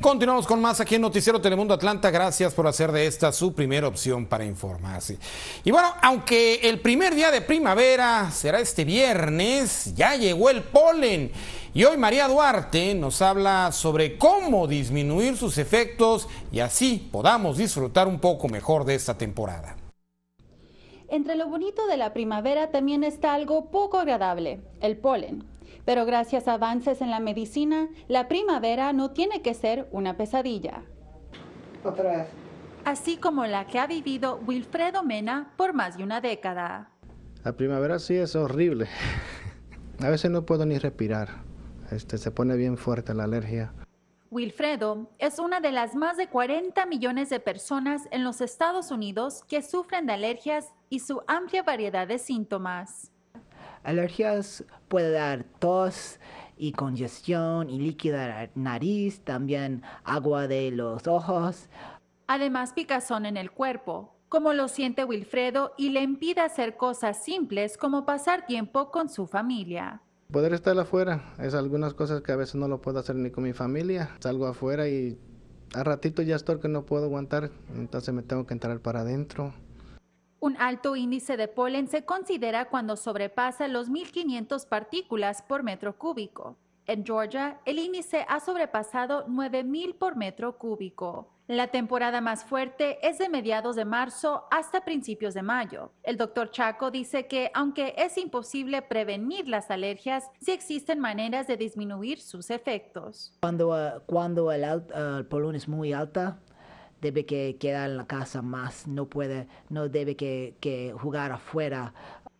continuamos con más aquí en Noticiero Telemundo Atlanta. Gracias por hacer de esta su primera opción para informarse. Y bueno, aunque el primer día de primavera será este viernes, ya llegó el polen. Y hoy María Duarte nos habla sobre cómo disminuir sus efectos y así podamos disfrutar un poco mejor de esta temporada. Entre lo bonito de la primavera también está algo poco agradable, el polen. Pero gracias a avances en la medicina, la primavera no tiene que ser una pesadilla. Otra vez. Así como la que ha vivido Wilfredo Mena por más de una década. La primavera sí es horrible. A veces no puedo ni respirar. Este, se pone bien fuerte la alergia. Wilfredo es una de las más de 40 millones de personas en los Estados Unidos que sufren de alergias y su amplia variedad de síntomas. Alergias puede dar tos y congestión y líquida de la nariz, también agua de los ojos. Además, picazón en el cuerpo, como lo siente Wilfredo y le impide hacer cosas simples como pasar tiempo con su familia. Poder estar afuera es algunas cosas que a veces no lo puedo hacer ni con mi familia. Salgo afuera y a ratito ya estoy que no puedo aguantar, entonces me tengo que entrar para adentro. Un alto índice de polen se considera cuando sobrepasa los 1.500 partículas por metro cúbico. En Georgia, el índice ha sobrepasado 9.000 por metro cúbico. La temporada más fuerte es de mediados de marzo hasta principios de mayo. El doctor Chaco dice que aunque es imposible prevenir las alergias, sí existen maneras de disminuir sus efectos. Cuando, uh, cuando el, uh, el polen es muy alta, debe que quedar en la casa más, no puede, no debe que, que jugar afuera.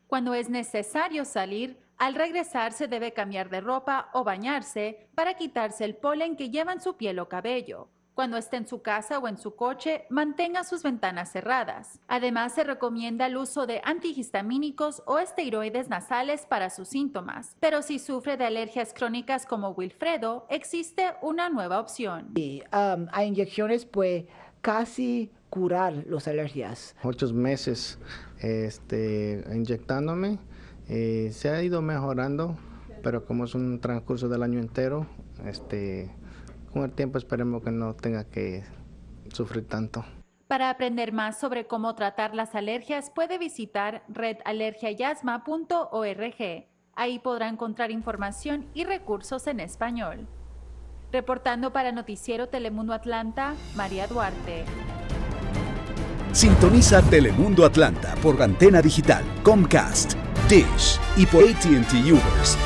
Cuando es necesario salir, al regresar se debe cambiar de ropa o bañarse para quitarse el polen que lleva en su piel o cabello. Cuando esté en su casa o en su coche, mantenga sus ventanas cerradas. Además, se recomienda el uso de antihistamínicos o esteroides nasales para sus síntomas. Pero si sufre de alergias crónicas como Wilfredo, existe una nueva opción. Y, um, hay inyecciones, pues casi curar las alergias. Muchos meses este, inyectándome, eh, se ha ido mejorando, pero como es un transcurso del año entero, este, con el tiempo esperemos que no tenga que sufrir tanto. Para aprender más sobre cómo tratar las alergias, puede visitar redalergiayasma.org. Ahí podrá encontrar información y recursos en español. Reportando para Noticiero Telemundo Atlanta, María Duarte. Sintoniza Telemundo Atlanta por antena digital, Comcast, Dish y por ATT Ubers